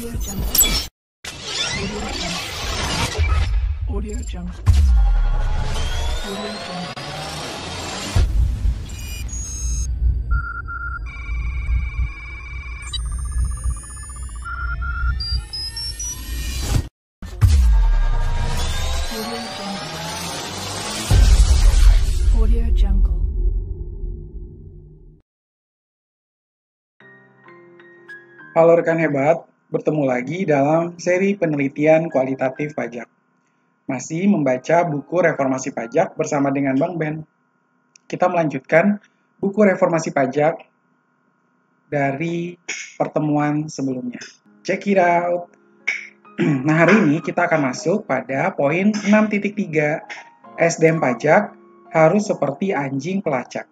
Audio. Halo rekan hebat, bertemu lagi dalam seri penelitian kualitatif pajak. Masih membaca buku Reformasi Pajak bersama dengan Bang Ben. Kita melanjutkan buku Reformasi Pajak dari pertemuan sebelumnya. Check it out. Nah, hari ini kita akan masuk pada poin 6.3 SDM pajak harus seperti anjing pelacak.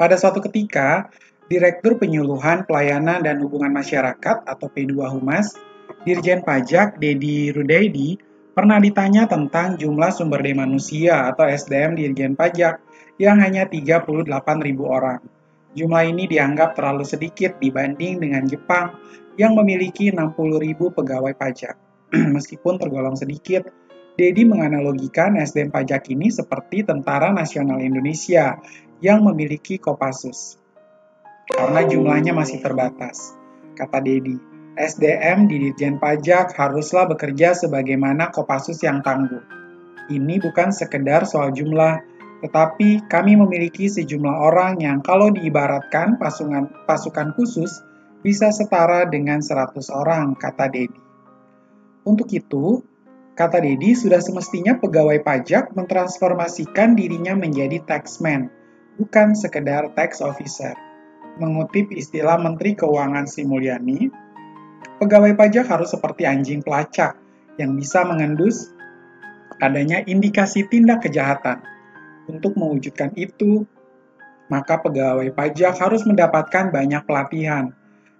Pada suatu ketika, Direktur Penyuluhan Pelayanan dan Hubungan Masyarakat atau P2 Humas, Dirjen Pajak Dedi Rudaidi, pernah ditanya tentang jumlah sumber daya manusia atau SDM Dirjen Pajak yang hanya 38.000 orang. Jumlah ini dianggap terlalu sedikit dibanding dengan Jepang yang memiliki 60.000 pegawai pajak. Meskipun tergolong sedikit, Dedi menganalogikan SDM pajak ini seperti Tentara Nasional Indonesia yang memiliki Kopassus karena jumlahnya masih terbatas. Kata Dedi, SDM di Ditjen Pajak haruslah bekerja sebagaimana Kopassus yang tangguh. Ini bukan sekedar soal jumlah, tetapi kami memiliki sejumlah orang yang kalau diibaratkan pasukan, pasukan khusus bisa setara dengan 100 orang, kata Dedi. Untuk itu, kata Dedi, sudah semestinya pegawai pajak mentransformasikan dirinya menjadi taxman, bukan sekedar tax officer mengutip istilah Menteri Keuangan Sri Mulyani, pegawai pajak harus seperti anjing pelacak yang bisa mengendus adanya indikasi tindak kejahatan. Untuk mewujudkan itu, maka pegawai pajak harus mendapatkan banyak pelatihan.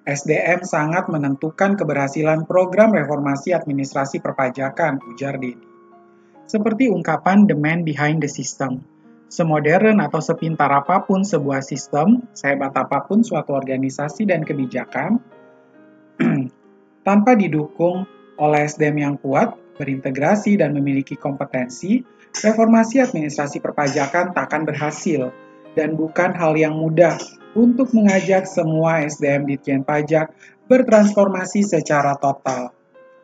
SDM sangat menentukan keberhasilan program reformasi administrasi perpajakan, ujar Dedi. Seperti ungkapan the man behind the system, Semodern atau sepintar apa pun sebuah sistem, sehebat apa pun suatu organisasi dan kebijakan, tanpa didukung oleh SDM yang kuat, berintegrasi, dan memiliki kompetensi, reformasi administrasi perpajakan tak akan berhasil, dan bukan hal yang mudah untuk mengajak semua SDM Ditjen Pajak bertransformasi secara total.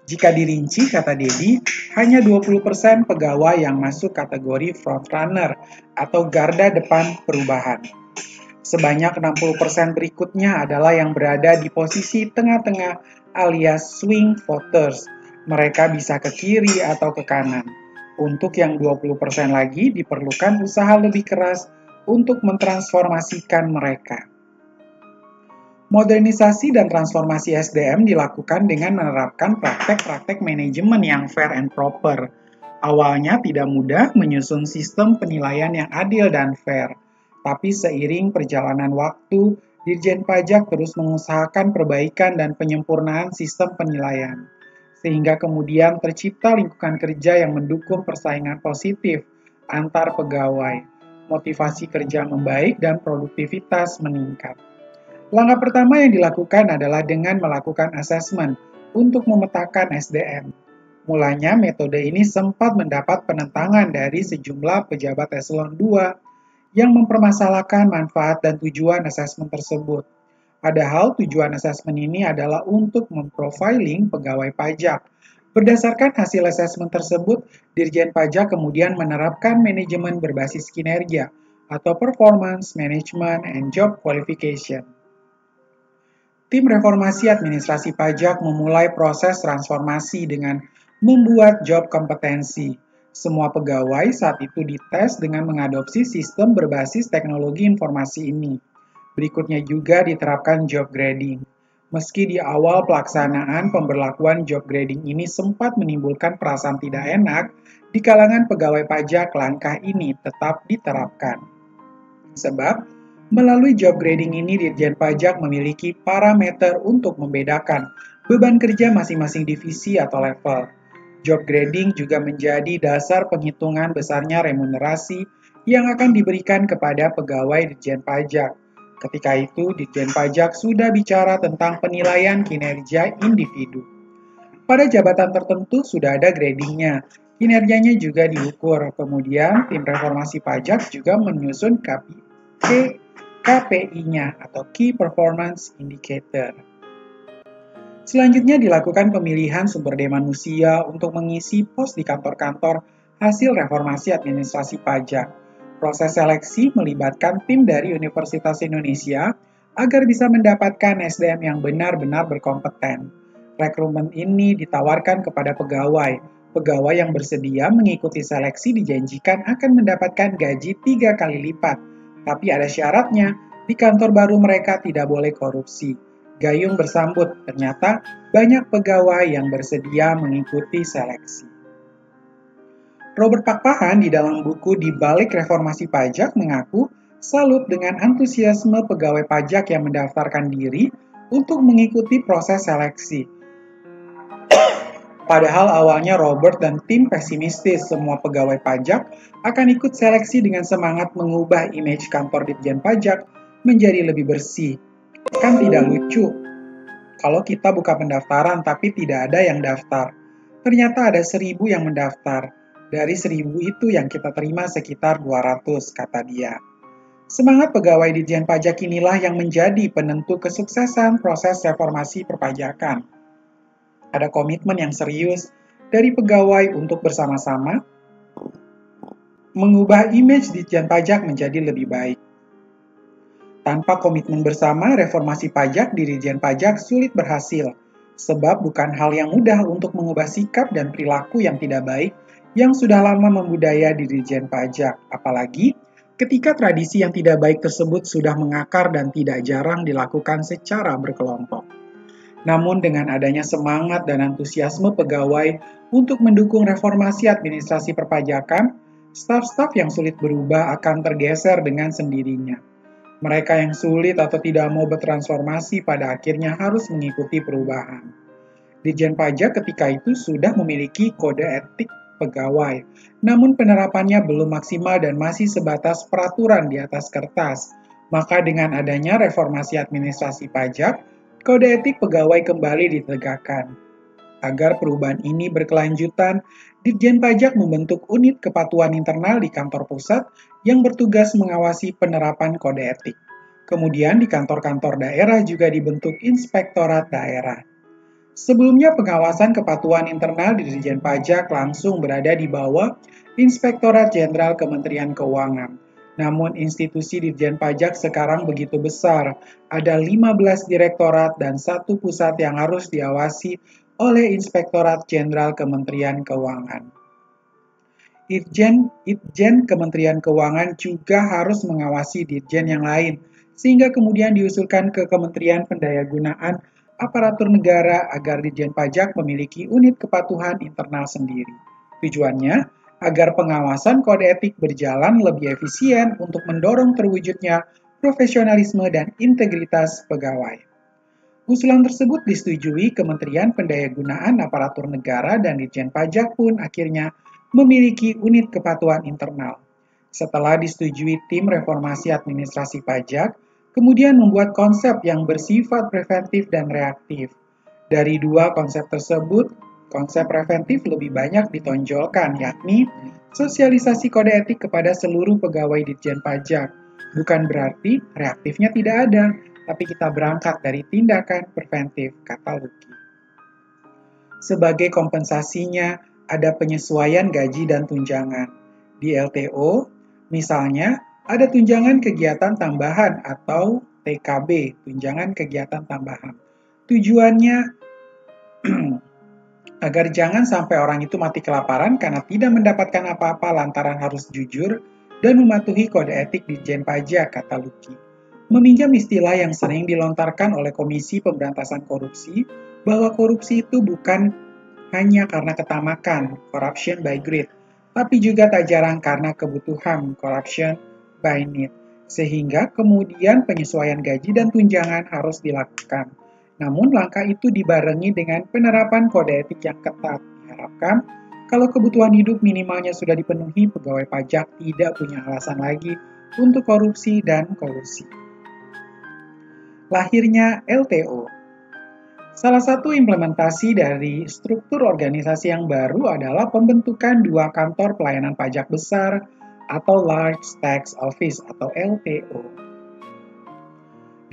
Jika dirinci, kata Dedi, hanya 20% pegawai yang masuk kategori frontrunner atau garda depan perubahan. Sebanyak 60% berikutnya adalah yang berada di posisi tengah-tengah alias swing voters. Mereka bisa ke kiri atau ke kanan. Untuk yang 20% lagi diperlukan usaha lebih keras untuk mentransformasikan mereka. Modernisasi dan transformasi SDM dilakukan dengan menerapkan praktek-praktek manajemen yang fair and proper. Awalnya tidak mudah menyusun sistem penilaian yang adil dan fair, tapi seiring perjalanan waktu, Dirjen Pajak terus mengusahakan perbaikan dan penyempurnaan sistem penilaian, sehingga kemudian tercipta lingkungan kerja yang mendukung persaingan positif antar pegawai, motivasi kerja membaik, dan produktivitas meningkat. Langkah pertama yang dilakukan adalah dengan melakukan asesmen untuk memetakan SDM. Mulanya metode ini sempat mendapat penentangan dari sejumlah pejabat eselon 2 yang mempermasalahkan manfaat dan tujuan asesmen tersebut. Padahal tujuan asesmen ini adalah untuk memprofiling pegawai pajak. Berdasarkan hasil asesmen tersebut, Dirjen Pajak kemudian menerapkan manajemen berbasis kinerja atau performance management and job qualification. Tim reformasi administrasi pajak memulai proses transformasi dengan membuat job kompetensi. Semua pegawai saat itu dites dengan mengadopsi sistem berbasis teknologi informasi ini. Berikutnya juga diterapkan job grading. Meski di awal pelaksanaan pemberlakuan job grading ini sempat menimbulkan perasaan tidak enak, di kalangan pegawai pajak langkah ini tetap diterapkan. Sebab, Melalui job grading ini, Dirjen Pajak memiliki parameter untuk membedakan beban kerja masing-masing divisi atau level. Job grading juga menjadi dasar penghitungan besarnya remunerasi yang akan diberikan kepada pegawai Dirjen Pajak. Ketika itu, Ditjen Pajak sudah bicara tentang penilaian kinerja individu. Pada jabatan tertentu sudah ada gradingnya, kinerjanya juga diukur. Kemudian, tim reformasi pajak juga menyusun KPI-nya atau Key Performance Indicator. Selanjutnya dilakukan pemilihan sumber daya manusia untuk mengisi pos di kantor-kantor hasil reformasi administrasi pajak. Proses seleksi melibatkan tim dari Universitas Indonesia agar bisa mendapatkan SDM yang benar-benar berkompeten. Rekrutmen ini ditawarkan kepada pegawai. Pegawai yang bersedia mengikuti seleksi dijanjikan akan mendapatkan gaji tiga kali lipat. Tapi ada syaratnya, di kantor baru mereka tidak boleh korupsi. Gayung bersambut, ternyata banyak pegawai yang bersedia mengikuti seleksi. Robert Pakpahan di dalam buku Di Balik Reformasi Pajak mengaku salut dengan antusiasme pegawai pajak yang mendaftarkan diri untuk mengikuti proses seleksi. Padahal awalnya Robert dan tim pesimistis semua pegawai pajak akan ikut seleksi dengan semangat mengubah image kantor Ditjen Pajak menjadi lebih bersih. Kan tidak lucu kalau kita buka pendaftaran tapi tidak ada yang daftar. Ternyata ada seribu yang mendaftar dari seribu itu yang kita terima sekitar 200, kata dia. Semangat pegawai Dijen Pajak inilah yang menjadi penentu kesuksesan proses reformasi perpajakan. Ada komitmen yang serius dari pegawai untuk bersama-sama mengubah image Dijen Pajak menjadi lebih baik. Tanpa komitmen bersama, reformasi pajak di Dijen Pajak sulit berhasil, sebab bukan hal yang mudah untuk mengubah sikap dan perilaku yang tidak baik yang sudah lama membudaya di Dirjen Pajak, apalagi ketika tradisi yang tidak baik tersebut sudah mengakar dan tidak jarang dilakukan secara berkelompok. Namun dengan adanya semangat dan antusiasme pegawai untuk mendukung reformasi administrasi perpajakan, staf-staf yang sulit berubah akan tergeser dengan sendirinya. Mereka yang sulit atau tidak mau bertransformasi pada akhirnya harus mengikuti perubahan. Dijen Pajak ketika itu sudah memiliki kode etik pegawai. Namun penerapannya belum maksimal dan masih sebatas peraturan di atas kertas. Maka dengan adanya reformasi administrasi pajak, kode etik pegawai kembali ditegakkan. Agar perubahan ini berkelanjutan, Ditjen Pajak membentuk unit kepatuhan internal di kantor pusat yang bertugas mengawasi penerapan kode etik. Kemudian di kantor-kantor daerah juga dibentuk inspektorat daerah. Sebelumnya pengawasan kepatuhan internal di Dirjen Pajak langsung berada di bawah Inspektorat Jenderal Kementerian Keuangan. Namun institusi Dirjen Pajak sekarang begitu besar, ada 15 direktorat dan satu pusat yang harus diawasi oleh Inspektorat Jenderal Kementerian Keuangan. Dirjen, Itjen Kementerian Keuangan juga harus mengawasi Dirjen yang lain, sehingga kemudian diusulkan ke Kementerian Pendayagunaan aparatur negara agar Ditjen Pajak memiliki unit kepatuhan internal sendiri. Tujuannya agar pengawasan kode etik berjalan lebih efisien untuk mendorong terwujudnya profesionalisme dan integritas pegawai. Usulan tersebut disetujui Kementerian Pendayagunaan Aparatur Negara dan Ditjen Pajak pun akhirnya memiliki unit kepatuhan internal. Setelah disetujui tim reformasi administrasi pajak, kemudian membuat konsep yang bersifat preventif dan reaktif. Dari dua konsep tersebut, konsep preventif lebih banyak ditonjolkan, yakni sosialisasi kode etik kepada seluruh pegawai Ditjen Pajak. Bukan berarti reaktifnya tidak ada, tapi kita berangkat dari tindakan preventif, kata Luki. Sebagai kompensasinya, ada penyesuaian gaji dan tunjangan. Di LTO, misalnya, ada tunjangan kegiatan tambahan atau TKB, tunjangan kegiatan tambahan. Tujuannya agar jangan sampai orang itu mati kelaparan karena tidak mendapatkan apa-apa lantaran harus jujur dan mematuhi kode etik di Jen Pajak, kata Luki. Meminjam istilah yang sering dilontarkan oleh Komisi Pemberantasan Korupsi, bahwa korupsi itu bukan hanya karena ketamakan, corruption by greed, tapi juga tak jarang karena kebutuhan, corruption by need, sehingga kemudian penyesuaian gaji dan tunjangan harus dilakukan. Namun langkah itu dibarengi dengan penerapan kode etik yang ketat. Diharapkan kalau kebutuhan hidup minimalnya sudah dipenuhi, pegawai pajak tidak punya alasan lagi untuk korupsi dan kolusi. lahirnya LTO. Salah satu implementasi dari struktur organisasi yang baru adalah pembentukan dua kantor pelayanan pajak besar atau Large Tax Office atau LTO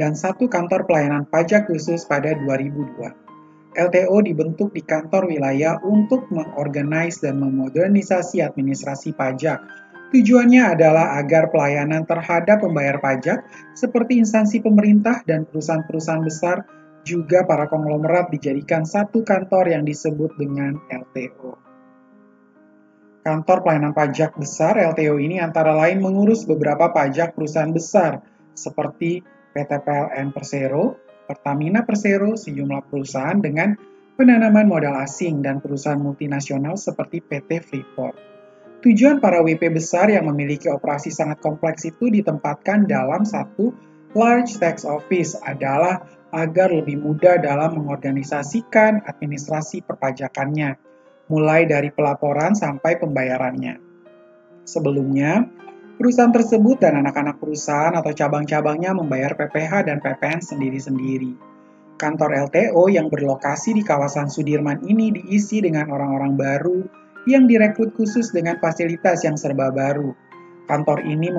dan satu kantor pelayanan pajak khusus pada 2002. LTO dibentuk di kantor wilayah untuk mengorganize dan memodernisasi administrasi pajak. Tujuannya adalah agar pelayanan terhadap pembayar pajak seperti instansi pemerintah dan perusahaan-perusahaan besar juga para konglomerat dijadikan satu kantor yang disebut dengan LTO. Kantor pelayanan pajak besar LTO ini antara lain mengurus beberapa pajak perusahaan besar seperti PT PLN Persero, Pertamina Persero, sejumlah perusahaan dengan penanaman modal asing dan perusahaan multinasional seperti PT Freeport. Tujuan para WP besar yang memiliki operasi sangat kompleks itu ditempatkan dalam satu large tax office adalah agar lebih mudah dalam mengorganisasikan administrasi perpajakannya, mulai dari pelaporan sampai pembayarannya. Sebelumnya, perusahaan tersebut dan anak-anak perusahaan atau cabang-cabangnya membayar PPH dan PPN sendiri-sendiri. Kantor LTO yang berlokasi di kawasan Sudirman ini diisi dengan orang-orang baru yang direkrut khusus dengan fasilitas yang serba baru. Kantor ini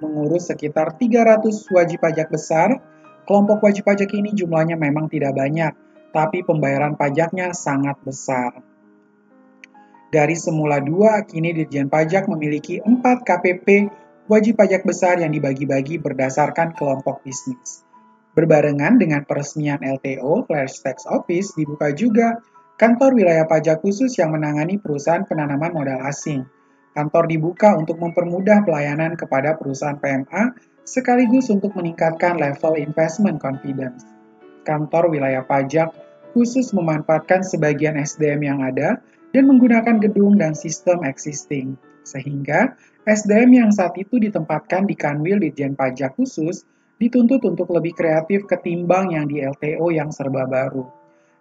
mengurus sekitar 300 wajib pajak besar, Kelompok wajib pajak ini jumlahnya memang tidak banyak, tapi pembayaran pajaknya sangat besar. Dari semula dua, kini Dirjen Pajak memiliki 4 KPP wajib pajak besar yang dibagi-bagi berdasarkan kelompok bisnis. Berbarengan dengan peresmian LTO, Flash Tax Office, dibuka juga kantor wilayah pajak khusus yang menangani perusahaan penanaman modal asing. Kantor dibuka untuk mempermudah pelayanan kepada perusahaan PMA sekaligus untuk meningkatkan level investment confidence. Kantor wilayah pajak khusus memanfaatkan sebagian SDM yang ada dan menggunakan gedung dan sistem existing, sehingga SDM yang saat itu ditempatkan di Kanwil Ditjen Pajak khusus dituntut untuk lebih kreatif ketimbang yang di LTO yang serba baru.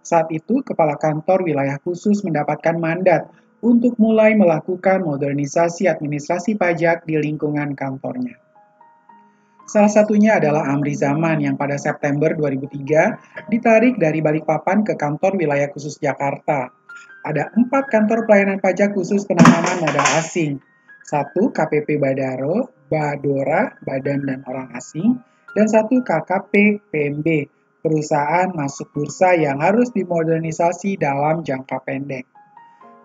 Saat itu, Kepala Kantor Wilayah Khusus mendapatkan mandat untuk mulai melakukan modernisasi administrasi pajak di lingkungan kantornya. Salah satunya adalah Amri Zaman yang pada September 2003 ditarik dari Balikpapan ke kantor wilayah khusus Jakarta. Ada empat kantor pelayanan pajak khusus penanaman modal asing. Satu KPP Badaro, Badora, Badan dan Orang Asing, dan satu KKP PMB, perusahaan masuk bursa yang harus dimodernisasi dalam jangka pendek.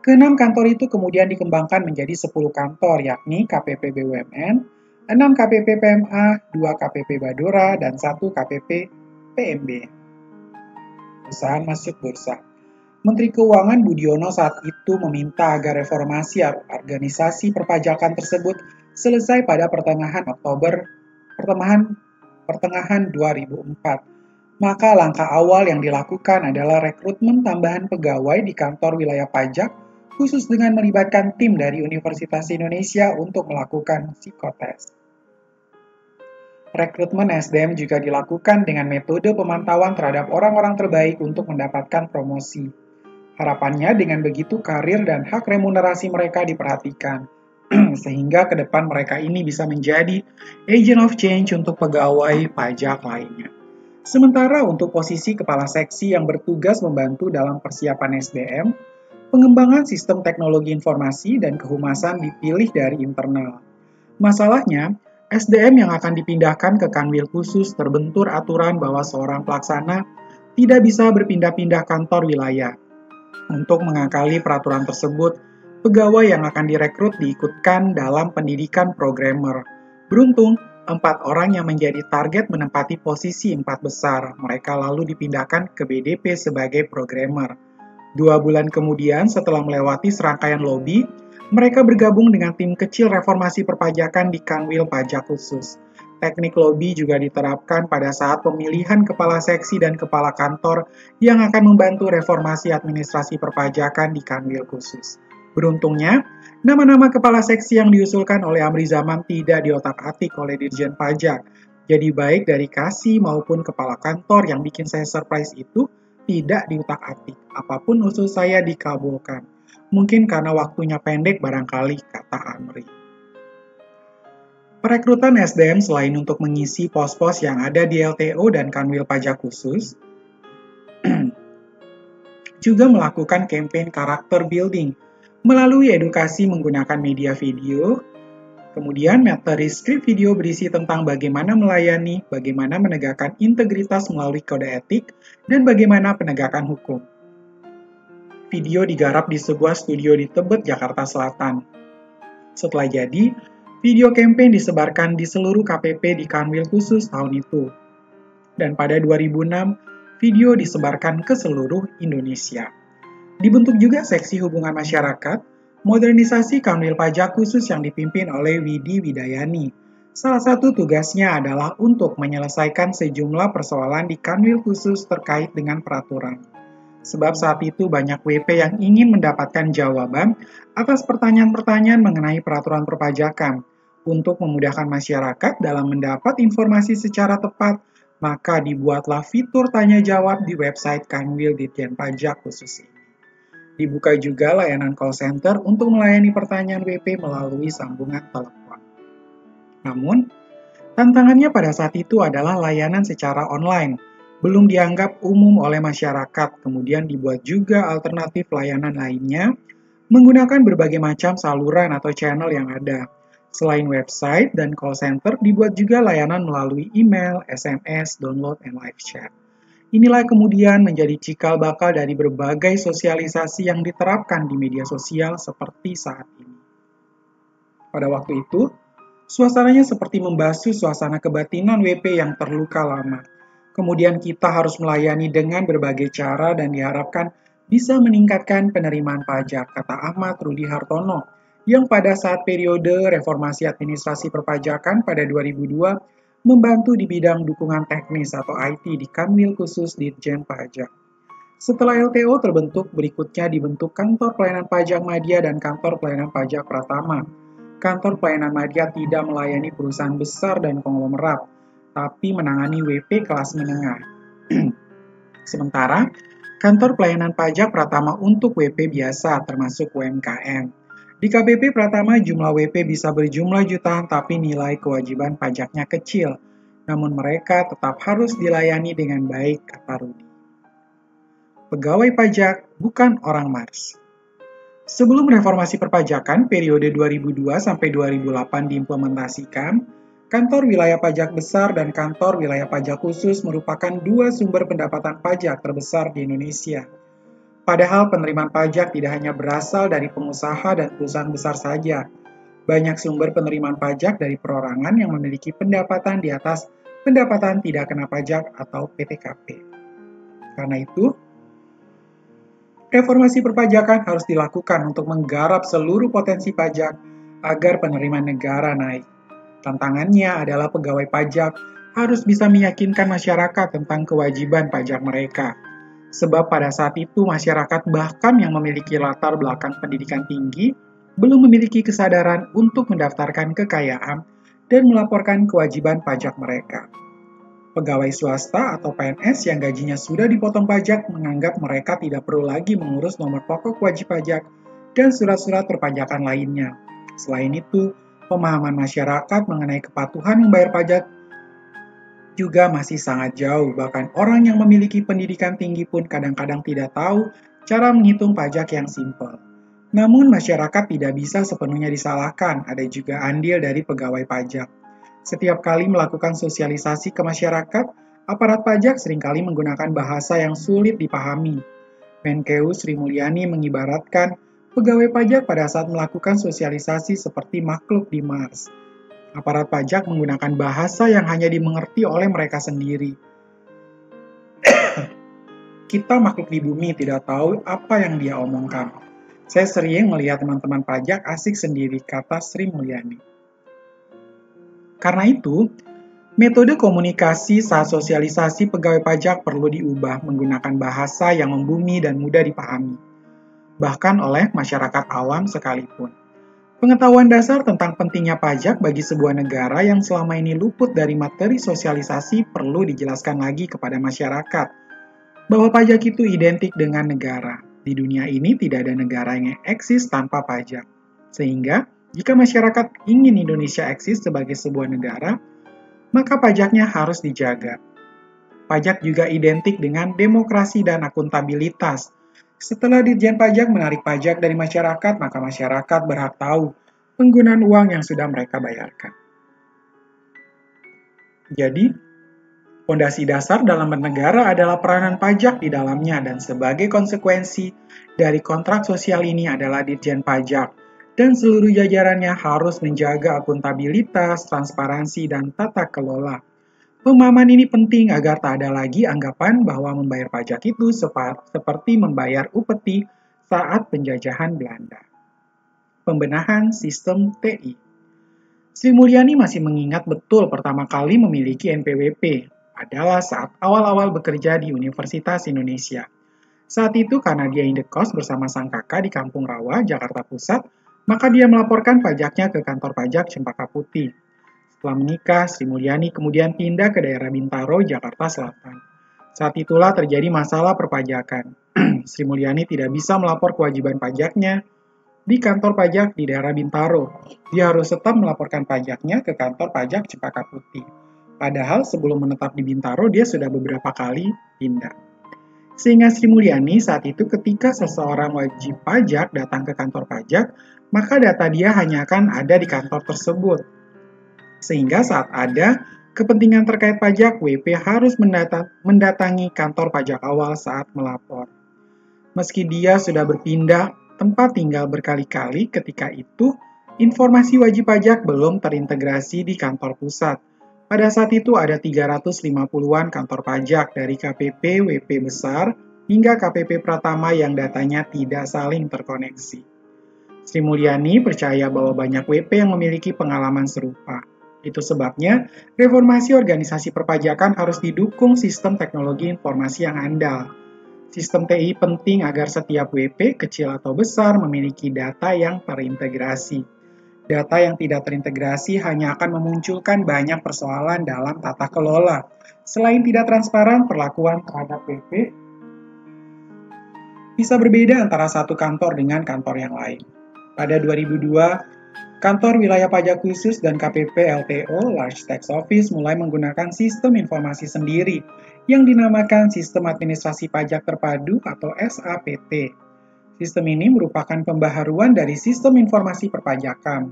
Keenam kantor itu kemudian dikembangkan menjadi 10 kantor, yakni KPP BUMN, 6 KPP PMA, 2 KPP Badora, dan 1 KPP PMB. Perusahaan masuk bursa. Menteri Keuangan Budiono saat itu meminta agar reformasi organisasi perpajakan tersebut selesai pada pertengahan Oktober pertengahan pertengahan 2004. Maka langkah awal yang dilakukan adalah rekrutmen tambahan pegawai di kantor wilayah pajak khusus dengan melibatkan tim dari Universitas Indonesia untuk melakukan psikotes. Rekrutmen SDM juga dilakukan dengan metode pemantauan terhadap orang-orang terbaik untuk mendapatkan promosi. Harapannya dengan begitu karir dan hak remunerasi mereka diperhatikan, sehingga ke depan mereka ini bisa menjadi agent of change untuk pegawai pajak lainnya. Sementara untuk posisi kepala seksi yang bertugas membantu dalam persiapan SDM, pengembangan sistem teknologi informasi dan kehumasan dipilih dari internal. Masalahnya, SDM yang akan dipindahkan ke kanwil khusus terbentur aturan bahwa seorang pelaksana tidak bisa berpindah-pindah kantor wilayah. Untuk mengakali peraturan tersebut, pegawai yang akan direkrut diikutkan dalam pendidikan programmer. Beruntung, empat orang yang menjadi target menempati posisi empat besar. Mereka lalu dipindahkan ke BDP sebagai programmer. Dua bulan kemudian, setelah melewati serangkaian lobby, mereka bergabung dengan tim kecil reformasi perpajakan di Kanwil Pajak Khusus. Teknik lobby juga diterapkan pada saat pemilihan kepala seksi dan kepala kantor yang akan membantu reformasi administrasi perpajakan di Kanwil khusus. Beruntungnya, nama-nama kepala seksi yang diusulkan oleh Amri Zaman tidak diotak-atik oleh Dirjen Pajak. Jadi baik dari kasih maupun kepala kantor yang bikin saya surprise itu tidak diutak-atik. Apa pun usul saya dikabulkan. Mungkin karena waktunya pendek barangkali, kata Amri. Perekrutan SDM selain untuk mengisi pos-pos yang ada di LTO dan Kanwil Pajak Khusus, juga melakukan campaign karakter building melalui edukasi menggunakan media video, kemudian materi skrip video berisi tentang bagaimana melayani, bagaimana menegakkan integritas melalui kode etik, dan bagaimana penegakan hukum. Video digarap di sebuah studio di Tebet, Jakarta Selatan. Setelah jadi, Video campaign disebarkan di seluruh KPP di Kanwil khusus tahun itu. Dan pada 2006, video disebarkan ke seluruh Indonesia. Dibentuk juga seksi hubungan masyarakat, modernisasi Kanwil Pajak khusus yang dipimpin oleh Widi Widayani. Salah satu tugasnya adalah untuk menyelesaikan sejumlah persoalan di Kanwil khusus terkait dengan peraturan. Sebab saat itu banyak WP yang ingin mendapatkan jawaban atas pertanyaan-pertanyaan mengenai peraturan perpajakan. Untuk memudahkan masyarakat dalam mendapat informasi secara tepat, maka dibuatlah fitur tanya jawab di website Kanwil Ditjen Pajak khusus ini. Dibuka juga layanan call center untuk melayani pertanyaan WP melalui sambungan telepon. Namun, tantangannya pada saat itu adalah layanan secara online, belum dianggap umum oleh masyarakat, kemudian dibuat juga alternatif layanan lainnya menggunakan berbagai macam saluran atau channel yang ada, Selain website dan call center, dibuat juga layanan melalui email, SMS, download, and live chat. Inilah kemudian menjadi cikal bakal dari berbagai sosialisasi yang diterapkan di media sosial seperti saat ini. Pada waktu itu, suasananya seperti membasuh suasana kebatinan WP yang terluka lama. Kemudian kita harus melayani dengan berbagai cara dan diharapkan bisa meningkatkan penerimaan pajak, kata Ahmad Rudi Hartono, yang pada saat periode reformasi administrasi perpajakan pada 2002 membantu di bidang dukungan teknis atau IT di Kanwil khusus Ditjen Pajak. Setelah LTO terbentuk, berikutnya dibentuk Kantor Pelayanan Pajak Madya dan Kantor Pelayanan Pajak Pratama. Kantor Pelayanan Madya tidak melayani perusahaan besar dan konglomerat, tapi menangani WP kelas menengah. Sementara, Kantor Pelayanan Pajak Pratama untuk WP biasa termasuk UMKM. Di KBP Pratama jumlah WP bisa berjumlah jutaan tapi nilai kewajiban pajaknya kecil, namun mereka tetap harus dilayani dengan baik, kata Rudi. Pegawai pajak bukan orang Mars. Sebelum reformasi perpajakan periode 2002 sampai 2008 diimplementasikan, kantor wilayah pajak besar dan kantor wilayah pajak khusus merupakan dua sumber pendapatan pajak terbesar di Indonesia – Padahal penerimaan pajak tidak hanya berasal dari pengusaha dan perusahaan besar saja. Banyak sumber penerimaan pajak dari perorangan yang memiliki pendapatan di atas pendapatan tidak kena pajak atau PTKP. Karena itu, reformasi perpajakan harus dilakukan untuk menggarap seluruh potensi pajak agar penerimaan negara naik. Tantangannya adalah pegawai pajak harus bisa meyakinkan masyarakat tentang kewajiban pajak mereka Sebab pada saat itu masyarakat bahkan yang memiliki latar belakang pendidikan tinggi belum memiliki kesadaran untuk mendaftarkan kekayaan dan melaporkan kewajiban pajak mereka. Pegawai swasta atau PNS yang gajinya sudah dipotong pajak menganggap mereka tidak perlu lagi mengurus nomor pokok wajib pajak dan surat-surat perpajakan lainnya. Selain itu, pemahaman masyarakat mengenai kepatuhan membayar pajak juga masih sangat jauh. Bahkan orang yang memiliki pendidikan tinggi pun kadang-kadang tidak tahu cara menghitung pajak yang simpel. Namun masyarakat tidak bisa sepenuhnya disalahkan, ada juga andil dari pegawai pajak. Setiap kali melakukan sosialisasi ke masyarakat, aparat pajak sering kali menggunakan bahasa yang sulit dipahami. Menkeu Sri Mulyani mengibaratkan pegawai pajak pada saat melakukan sosialisasi seperti makhluk di Mars aparat pajak menggunakan bahasa yang hanya dimengerti oleh mereka sendiri. Kita makhluk di bumi tidak tahu apa yang dia omongkan. Saya sering melihat teman-teman pajak asik sendiri, kata Sri Mulyani. Karena itu, metode komunikasi saat sosialisasi pegawai pajak perlu diubah menggunakan bahasa yang membumi dan mudah dipahami, bahkan oleh masyarakat awam sekalipun. Pengetahuan dasar tentang pentingnya pajak bagi sebuah negara yang selama ini luput dari materi sosialisasi perlu dijelaskan lagi kepada masyarakat bahwa pajak itu identik dengan negara. Di dunia ini tidak ada negara yang eksis tanpa pajak. Sehingga Jika masyarakat ingin Indonesia eksis sebagai sebuah negara, maka pajaknya harus dijaga. Pajak juga identik dengan demokrasi dan akuntabilitas. Setelah Ditjen Pajak menarik pajak dari masyarakat, maka masyarakat berhak tahu penggunaan uang yang sudah mereka bayarkan. Jadi, fondasi dasar dalam bernegara adalah peranan pajak di dalamnya dan sebagai konsekuensi dari kontrak sosial ini adalah Ditjen Pajak dan seluruh jajarannya harus menjaga akuntabilitas, transparansi, dan tata kelola. Pemahaman ini penting agar tak ada lagi anggapan bahwa membayar pajak itu seperti membayar upeti saat penjajahan Belanda. Pembenahan sistem TI Sri Mulyani masih mengingat betul pertama kali memiliki NPWP adalah saat awal-awal bekerja di Universitas Indonesia. Saat itu karena dia indekos bersama sang kakak di Kampung Rawa, Jakarta Pusat, maka dia melaporkan pajaknya ke kantor pajak Cempaka Putih. Setelah menikah, Sri Mulyani kemudian pindah ke daerah Bintaro, Jakarta Selatan. Saat itulah terjadi masalah perpajakan. Sri Mulyani tidak bisa melapor kewajiban pajaknya di kantor pajak di daerah Bintaro. Dia harus tetap melaporkan pajaknya ke kantor pajak Cempaka Putih. Padahal sebelum menetap di Bintaro, dia sudah beberapa kali pindah. Sehingga Sri Mulyani saat itu ketika seseorang wajib pajak datang ke kantor pajak, maka data dia hanya akan ada di kantor tersebut. Sehingga saat ada kepentingan terkait pajak, WP harus mendatangi kantor pajak awal saat melapor. Meski dia sudah berpindah tempat tinggal berkali-kali ketika itu, informasi wajib pajak belum terintegrasi di kantor pusat. Pada saat itu ada 350-an kantor pajak dari KPP WP besar hingga KPP Pratama yang datanya tidak saling terkoneksi. Sri Mulyani percaya bahwa banyak WP yang memiliki pengalaman serupa. Itu sebabnya reformasi organisasi perpajakan harus didukung sistem teknologi informasi yang andal, Sistem TI penting agar setiap WP, kecil atau besar, memiliki data yang terintegrasi. Data yang tidak terintegrasi hanya akan memunculkan banyak persoalan dalam tata kelola. Selain tidak transparan, perlakuan terhadap WP bisa berbeda antara satu kantor dengan kantor yang lain. Pada 2002, Kantor Wilayah Pajak Khusus dan KPP LTO Large Tax Office mulai menggunakan sistem informasi sendiri yang dinamakan Sistem Administrasi Pajak Terpadu atau SAPT. Sistem ini merupakan pembaharuan dari Sistem Informasi Perpajakan.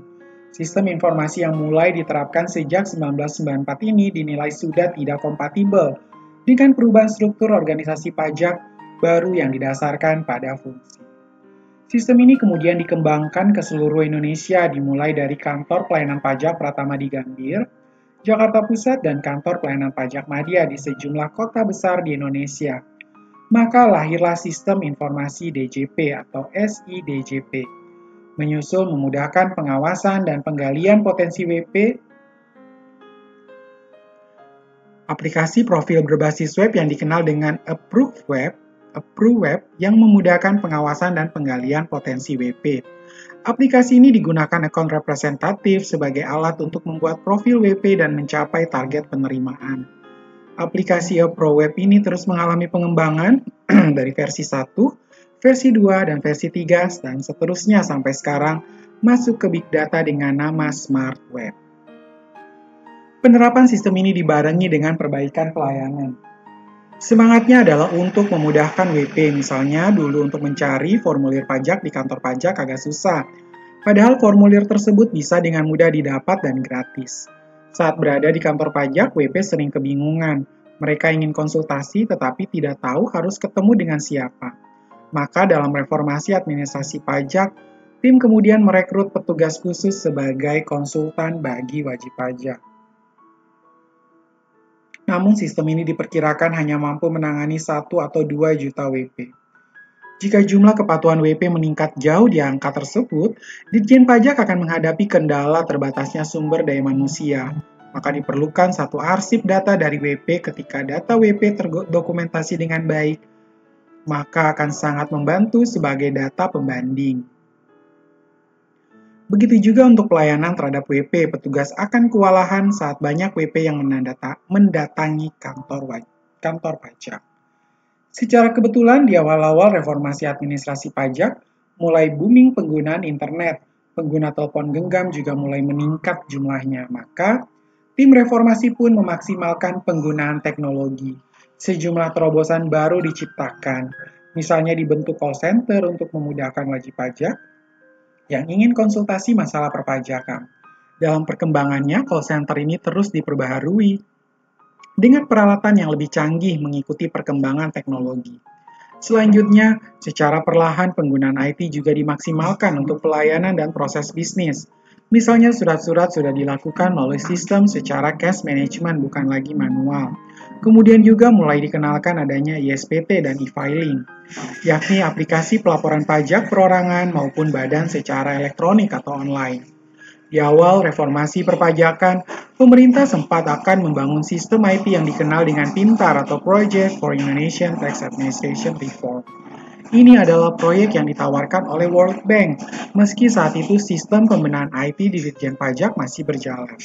Sistem informasi yang mulai diterapkan sejak 1994 ini dinilai sudah tidak kompatibel dengan perubahan struktur organisasi pajak baru yang didasarkan pada fungsi. Sistem ini kemudian dikembangkan ke seluruh Indonesia dimulai dari kantor pelayanan pajak Pratama di Gambir, Jakarta Pusat, dan kantor pelayanan pajak Madya di sejumlah kota besar di Indonesia. Maka lahirlah sistem informasi DJP atau SIDJP, menyusul memudahkan pengawasan dan penggalian potensi WP aplikasi profil berbasis web yang dikenal dengan Approved Web Approve Web yang memudahkan pengawasan dan penggalian potensi WP. Aplikasi ini digunakan akun representatif sebagai alat untuk membuat profil WP dan mencapai target penerimaan. Aplikasi Approve Web ini terus mengalami pengembangan dari versi 1, versi 2, dan versi 3, dan seterusnya sampai sekarang masuk ke Big Data dengan nama Smart Web. Penerapan sistem ini dibarengi dengan perbaikan pelayanan. Semangatnya adalah untuk memudahkan WP, misalnya dulu untuk mencari formulir pajak di kantor pajak agak susah. Padahal formulir tersebut bisa dengan mudah didapat dan gratis. Saat berada di kantor pajak, WP sering kebingungan. Mereka ingin konsultasi tetapi tidak tahu harus ketemu dengan siapa. Maka dalam reformasi administrasi pajak, tim kemudian merekrut petugas khusus sebagai konsultan bagi wajib pajak. Namun sistem ini diperkirakan hanya mampu menangani 1 atau 2 juta WP. Jika jumlah kepatuhan WP meningkat jauh di angka tersebut, Ditjen Pajak akan menghadapi kendala terbatasnya sumber daya manusia. Maka diperlukan satu arsip data dari WP ketika data WP terdokumentasi dengan baik, maka akan sangat membantu sebagai data pembanding. Begitu juga untuk pelayanan terhadap WP, petugas akan kewalahan saat banyak WP yang mendatangi kantor, kantor pajak. Secara kebetulan di awal-awal reformasi administrasi pajak, mulai booming penggunaan internet. pengguna telepon genggam juga mulai meningkat jumlahnya. Maka, tim reformasi pun memaksimalkan penggunaan teknologi. Sejumlah terobosan baru diciptakan, misalnya dibentuk call center untuk memudahkan wajib pajak yang ingin konsultasi masalah perpajakan. Dalam perkembangannya, call center ini terus diperbaharui dengan peralatan yang lebih canggih mengikuti perkembangan teknologi. Selanjutnya, secara perlahan penggunaan IT juga dimaksimalkan untuk pelayanan dan proses bisnis. Misalnya surat-surat sudah dilakukan melalui sistem secara cash management bukan lagi manual. Kemudian juga mulai dikenalkan adanya ISPT dan e-filing, yakni aplikasi pelaporan pajak perorangan maupun badan secara elektronik atau online. Di awal reformasi perpajakan, pemerintah sempat akan membangun sistem IT yang dikenal dengan PINTAR atau Project for Indonesian Tax Administration Reform. Ini adalah proyek yang ditawarkan oleh World Bank, meski saat itu sistem pembenahan IT di Ditjen Pajak masih berjalan.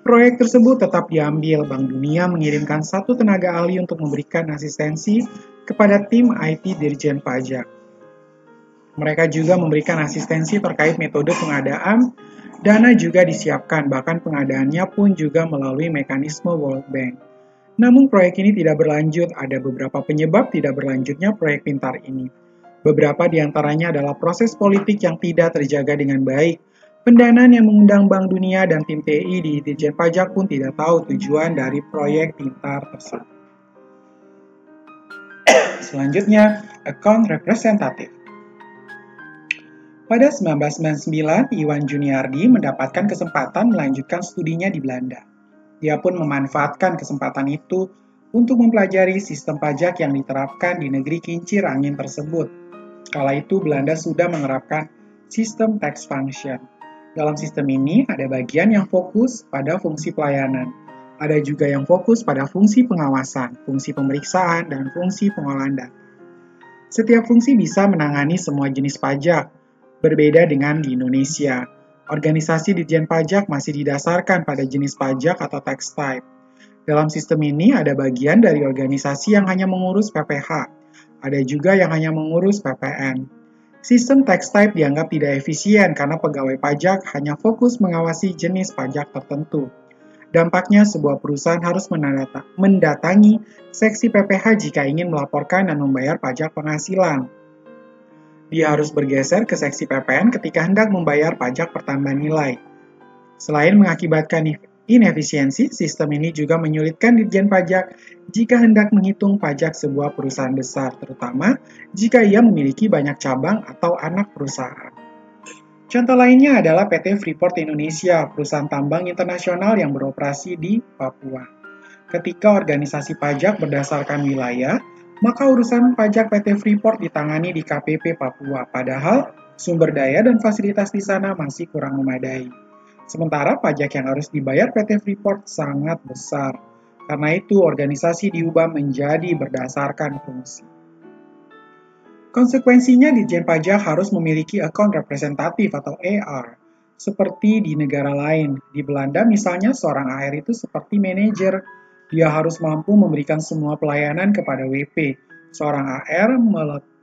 Proyek tersebut tetap diambil, Bank Dunia mengirimkan satu tenaga ahli untuk memberikan asistensi kepada tim IT Dirjen Pajak. Mereka juga memberikan asistensi terkait metode pengadaan, Dana juga disiapkan, bahkan pengadaannya pun juga melalui mekanisme World Bank. Namun proyek ini tidak berlanjut, ada beberapa penyebab tidak berlanjutnya proyek pintar ini. Beberapa di antaranya adalah proses politik yang tidak terjaga dengan baik, pendanaan yang mengundang Bank Dunia dan tim TI di Dirjen Pajak pun tidak tahu tujuan dari proyek pintar tersebut. Selanjutnya, account representative. Pada 1999, Iwan Juniardi mendapatkan kesempatan melanjutkan studinya di Belanda. Dia pun memanfaatkan kesempatan itu untuk mempelajari sistem pajak yang diterapkan di negeri kincir angin tersebut. Kala itu Belanda sudah menerapkan sistem tax function. Dalam sistem ini ada bagian yang fokus pada fungsi pelayanan. Ada juga yang fokus pada fungsi pengawasan, fungsi pemeriksaan, dan fungsi pengolahan data. Setiap fungsi bisa menangani semua jenis pajak, Berbeda dengan di Indonesia, organisasi Ditjen Pajak masih didasarkan pada jenis pajak atau tax type. Dalam sistem ini ada bagian dari organisasi yang hanya mengurus PPH, ada juga yang hanya mengurus PPN. Sistem tax type dianggap tidak efisien karena pegawai pajak hanya fokus mengawasi jenis pajak tertentu. Dampaknya sebuah perusahaan harus mendatangi seksi PPH jika ingin melaporkan dan membayar pajak penghasilan dia harus bergeser ke seksi PPN ketika hendak membayar pajak pertambahan nilai. Selain mengakibatkan inefisiensi, sistem ini juga menyulitkan Ditjen Pajak jika hendak menghitung pajak sebuah perusahaan besar, terutama jika ia memiliki banyak cabang atau anak perusahaan. Contoh lainnya adalah PT Freeport Indonesia, perusahaan tambang internasional yang beroperasi di Papua. Ketika organisasi pajak berdasarkan wilayah, maka urusan pajak PT Freeport ditangani di KPP Papua, padahal sumber daya dan fasilitas di sana masih kurang memadai. Sementara pajak yang harus dibayar PT Freeport sangat besar. Karena itu, organisasi diubah menjadi berdasarkan fungsi. Konsekuensinya, Ditjen Pajak harus memiliki akun representatif atau AR, seperti di negara lain. Di Belanda misalnya, seorang AR itu seperti manajer, dia harus mampu memberikan semua pelayanan kepada WP. Seorang AR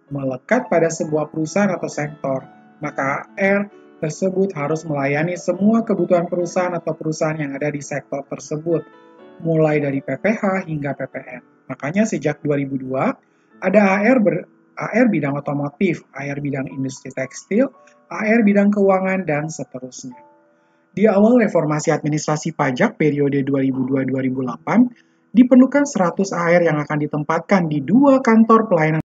melekat pada sebuah perusahaan atau sektor, maka AR tersebut harus melayani semua kebutuhan perusahaan atau perusahaan yang ada di sektor tersebut, mulai dari PPH hingga PPN. Makanya sejak 2002, ada AR, ber, AR bidang otomotif, AR bidang industri tekstil, AR bidang keuangan, dan seterusnya. Di awal reformasi administrasi pajak periode 2002-2008, diperlukan 100 AR yang akan ditempatkan di dua kantor pelayanan